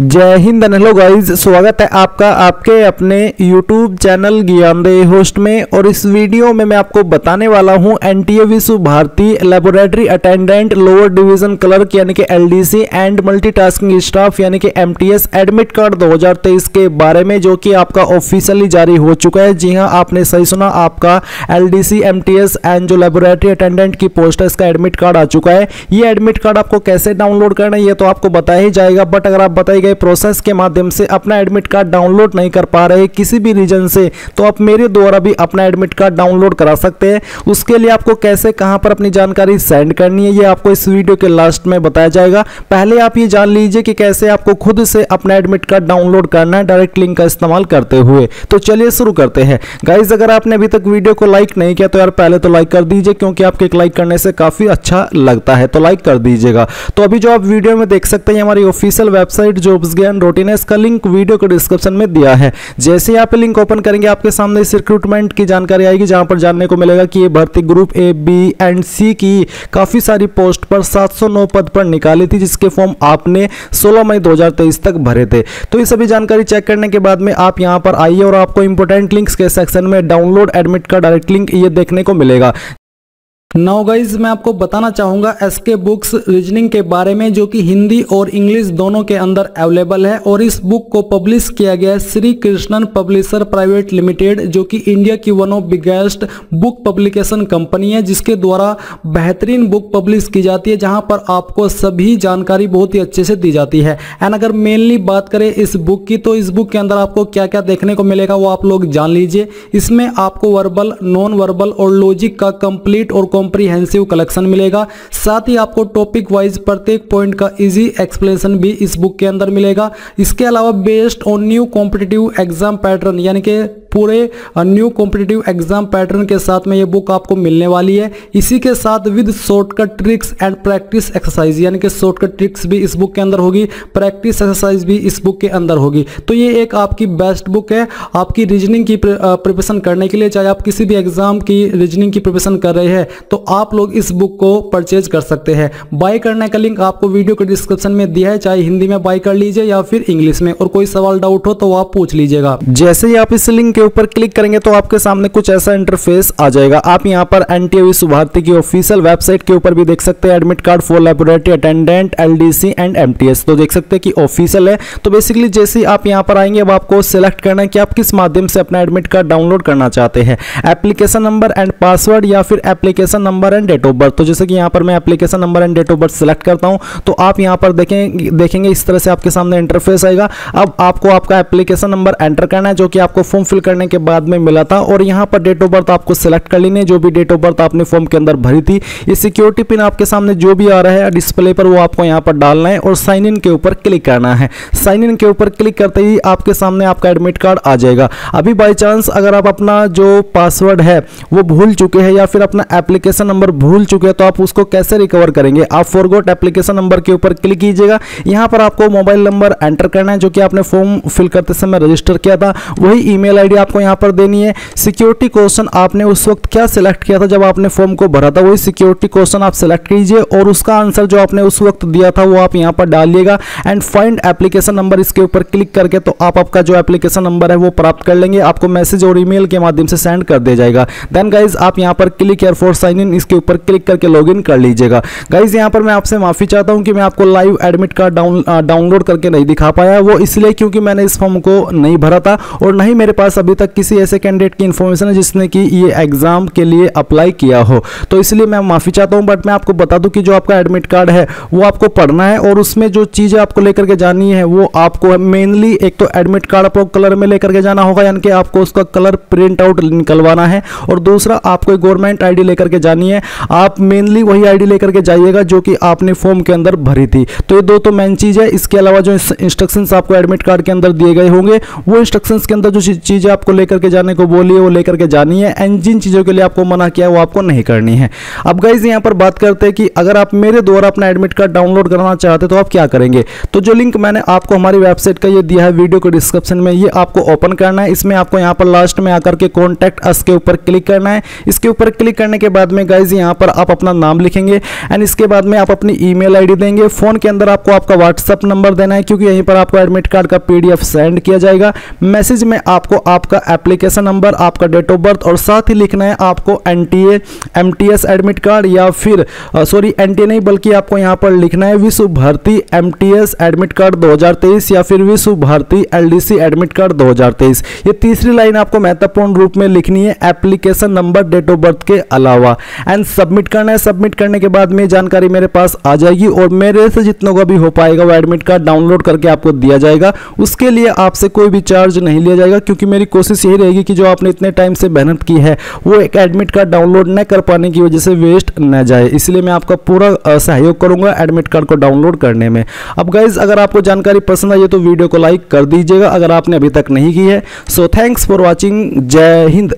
जय Hind hello guys स्वागत है आपका आपके अपने यूट्यूब चैनल ज्ञानदे होस्ट में और इस वीडियो में मैं आपको बताने वाला हूँ NTA Vishwa Bharati laboratory attendant lower division clerk यानी कि एलडीसी एंड मल्टीटास्किंग स्टाफ यानी कि एमटीएस एडमिट कार्ड 2023 के बारे में जो कि आपका ऑफिशियली जारी हो चुका है। जी हाँ आपने सही सुना, आपका एलडीसी एमटीएस एंड जो लेबोरेटरी अटेंडेंट की पोस्ट है, इसका एडमिट कार्ड आ चुका है। ये एडमिट कार्ड आपको कैसे डाउनलोड करना है, ये तो आपको बताया ही जाएगा बट अगर आप बताइए गए प्रोसेस के माध्यम से अपना एडमिट कार्ड डाउनलोड नहीं कर पा रहे किसी भी रीजन से तो आप मेरे द्वारा भी अपना एडमिट कार्ड डाउनलोड करा सकते हैं। उसके लिए आपको कैसे, कहाँ पर अपनी जानकारी सेंड करनी है, ये आपको इस वीडियो के लास्ट में बताया जाएगा। पहले आप ये जान लीजिए कि कैसे आपको खुद से अपना एडमिट कार्ड डाउनलोड करना है डायरेक्ट लिंक का इस्तेमाल करते हुए। तो चलिए शुरू करते हैं। गाइज़ अगर आपने अभी तक वीडियो को लाइक नहीं किया तो यार पहले तो लाइक कर दीजिए, क्योंकि आपके एक लाइक करने से काफ़ी अच्छा लगता है तो लाइक कर दीजिएगा। तो अभी जो आप वीडियो में देख सकते हैं हमारी official website jobs Gyan dot in इसका लिंक वीडियो के डिस्क्रिप्शन में दिया है। जैसे यहाँ पे लिंक ओपन करेंगे, आपके सामने इस रिक्रूटमेंट की जानकारी आएगी, जहाँ पर जानने को मिलेगा कि ये भर्ती group A B and C की काफ़ी सारी पोस्ट पर 709 पद पर निकाली थी, जिसके फॉर्म आपने 16 मई 2023 तक भरे थे। तो ये सभी जानकारी चेक करने के बाद में आप यहाँ पर आइए और आपको इंपोर्टेंट लिंक्स के सेक्शन में डाउनलोड एडमिट का डायरेक्ट लिंक ये देखने को मिलेगा। नाउ गाइज़ मैं आपको बताना चाहूँगा एसके बुक्स रीजनिंग के बारे में, जो कि हिंदी और इंग्लिश दोनों के अंदर अवेलेबल है, और इस बुक को पब्लिश किया गया है Shri Krishnan publisher private limited जो कि इंडिया की one of biggest book publication company है, जिसके द्वारा बेहतरीन बुक पब्लिश की जाती है, जहाँ पर आपको सभी जानकारी बहुत ही अच्छे से दी जाती है। एंड अगर मेनली बात करें इस बुक की तो इस बुक के अंदर आपको क्या क्या देखने को मिलेगा, वो आप लोग जान लीजिए। इसमें आपको वर्बल नॉन वर्बल और लॉजिक का कंप्लीट और कॉम्प्रीहेंसिव कलेक्शन मिलेगा। साथ ही आपको टॉपिक वाइज प्रत्येक पॉइंट का इजी एक्सप्लेनेशन भी इस बुक के अंदर मिलेगा। इसके अलावा based on new competitive exam pattern यानी कि पूरे न्यू कॉम्पिटेटिव एग्ज़ाम पैटर्न के साथ में ये बुक आपको मिलने वाली है। इसी के साथ with shortcut tricks and practice exercise यानी कि शॉर्टकट ट्रिक्स भी इस बुक के अंदर होगी प्रैक्टिस एक्सरसाइज भी इस बुक के अंदर होगी। तो ये एक आपकी बेस्ट बुक है। आपकी रीजनिंग की प्रिपरेशन करने के लिए, चाहे आप किसी भी एग्ज़ाम की रीजनिंग की प्रिपरेशन कर रहे हैं तो आप लोग इस बुक को परचेज कर सकते हैं। बाय करने का लिंक आपको वीडियो के डिस्क्रिप्शन में दिया है, चाहे हिंदी में बाय कर लीजिए या फिर इंग्लिश में। और कोई सवाल डाउट हो तो आप पूछ लीजिएगा। जैसे ही आप इस लिंक के ऊपर क्लिक करेंगे तो आपके सामने कुछ ऐसा इंटरफेस आ जाएगा। आप यहाँ पर एनटीए विश्व भारती की ऑफिशियल वेबसाइट के ऊपर भी देख सकते हैं। Admit card for laboratory attendant LDC and MTS तो देख सकते हैं कि ऑफिशियल है। तो बेसिकली जैसे ही आप यहाँ पर आएँगे, अब आपको सिलेक्ट करना है कि आप किस माध्यम से अपना एडमिट कार्ड डाउनलोड करना चाहते हैं। एप्लीकेशन नंबर एंड पासवर्ड या फिर application number and date of birth तो जैसे कि यहाँ पर मैं application number and date of birth select करता हूँ तो आप यहाँ पर देखें देखेंगे इस तरह से आपके सामने इंटरफेस आएगा। अब आपको आपका एप्लीकेशन नंबर एंटर करना है, जो कि आपको फॉर्म फिल करने के बाद में मिला था और यहाँ पर डेट ऑफ़ बर्थ आपको सिलेक्ट कर लेनी है, जो भी डेट ऑफ़ बर्थ आपने फॉर्म के अंदर भरी थी। ये सिक्योरिटी पिन आपके सामने जो भी आ रहा है डिस्प्ले पर वो आपको यहाँ पर डालना है और साइन इन के ऊपर क्लिक करना है। साइन इन के ऊपर क्लिक करते ही आपके सामने आपका एडमिट कार्ड आ जाएगा। अभी बाई चांस अगर आप अपना जो पासवर्ड है, वो भूल चुके हैं या फिर अपना एप्लीकेशन नंबर भूल चुके हैं तो आप उसको कैसे रिकवर करेंगे? आप फॉरगोट एप्लीकेशन नंबर के ऊपर क्लिक कीजिएगा। यहाँ पर आपको मोबाइल नंबर एंटर करना है, जो कि आपने फॉर्म फिल करते समय रजिस्टर किया था। वही ईमेल आईडी आपको यहाँ पर देनी है। सिक्योरिटी क्वेश्चन आपने उस वक्त क्या सिलेक्ट किया था जब आपने फॉर्म को भरा था? वही सिक्योरिटी क्वेश्चन आप सिलेक्ट कीजिए और उसका आंसर जो आपने उस वक्त दिया था वो आप यहाँ पर डालिएगा। एंड फाइंड एप्लीकेशन नंबर इसके ऊपर क्लिक करके तो आप आपका जो एप्लीकेशन नंबर है वो प्राप्त कर लेंगे। आपको मैसेज और ईमेल के माध्यम से सेंड कर दिया जाएगा। देन गाइज़ आप यहाँ पर click here for sign in इसके ऊपर क्लिक करके लॉग कर लीजिएगा। गाइज़ यहाँ पर मैं आपसे माफ़ी चाहता हूँ कि मैं आपको live admit card down download करके नहीं दिखा पाया। वो इसलिए क्योंकि मैंने इस फॉर्म को नहीं भरा था और नहीं मेरे पास अभी तक किसी ऐसे कैंडिडेट की इन्फॉर्मेशन है जिसने कि ये एग्ज़ाम के लिए अप्लाई किया हो। तो इसलिए मैं माफ़ी चाहता हूँ बट मैं आपको बता दूँ कि जो आपका एडमिट कार्ड है, वो आपको पढ़ना है और उसमें जो चीज़ें आपको लेकर के जानी है, वो आपको मेनली एक तो एडमिट कार्ड आपको कलर में लेकर के जाना होगा, यानी कि आपको उसका कलर प्रिंट आउट निकलवाना है और दूसरा, आपको गवर्नमेंट आईडी लेकर के जानी है। आप मेनली वही आईडी लेकर के जाइएगा जो कि आपने फॉर्म के अंदर भरी थी। तो ये दो तो मेन चीज़ है। इसके अलावा जो इंस्ट्रक्शंस आपको एडमिट कार्ड के अंदर दिए गए होंगे, वो इंस्ट्रक्शंस के अंदर जो चीज़ें आपको लेकर के जाने को बोली है, वो लेकर के जानी है एंड जिन चीज़ों के लिए आपको मना किया है, वो आपको नहीं करनी है। अब गाइज़ यहाँ पर बात करते हैं कि अगर आप मेरे द्वारा अपना एडमिट कार्ड डाउनलोड करना चाहते तो आप क्या करेंगे? तो जो लिंक मैंने आपको हमारी वेबसाइट का ये दिया है वीडियो के डिस्क्रिप्शन में, ये आपको ओपन करना है। इसमें आपको यहाँ पर लास्ट में आकर के कॉन्टैक्ट अस के ऊपर क्लिक करना है। इसके ऊपर क्लिक करने के बाद में गाइज़ यहाँ पर आप अपना नाम लिखेंगे एंड इसके बाद में आप अपनी ईमेल आईडी देंगे। फ़ोन के अंदर आपको आपका व्हाट्सअप नंबर देना है, क्योंकि यहीं पर आपको एडमिट कार्ड का पीडीएफ सेंड किया जाएगा। मैसेज में आपको आपका एप्लीकेशन नंबर आपका डेट ऑफ़ बर्थ और साथ ही लिखना है आपको एन टी एडमिट कार्ड या फिर सॉरी एन नहीं, बल्कि आपको यहाँ पर लिखना है Vishwa Bharati M T S admit card 2023 या फिर Vishwa Bharati L D C admit card 2023 ये तीसरी लाइन आपको महत्वपूर्ण रूप में लिखनी है application number date of birth के अलावा। एंड सबमिट करना है। सबमिट करने के बाद में जानकारी मेरे पास आ जाएगी और मेरे से जितनों का भी हो पाएगा। वो एडमिट कार्ड डाउनलोड करके आपको दिया जाएगा। उसके लिए आपसे कोई भी चार्ज नहीं लिया जाएगा, क्योंकि मेरी कोशिश यही रहेगी कि जो आपने इतने टाइम से मेहनत की है, वो एक एडमिट कार्ड डाउनलोड न कर पाने की वजह से वेस्ट न जाए। इसलिए मैं आपका पूरा सहयोग करूँगा एडमिट कार्ड को डाउनलोड करने में। अब गाइज़ अगर आपको जानकारी पसंद आई तो वीडियो को लाइक कर दीजिएगा। अगर आपने अभी तक नहीं की है सो थैंक्स फॉर वॉचिंग जय हिंद।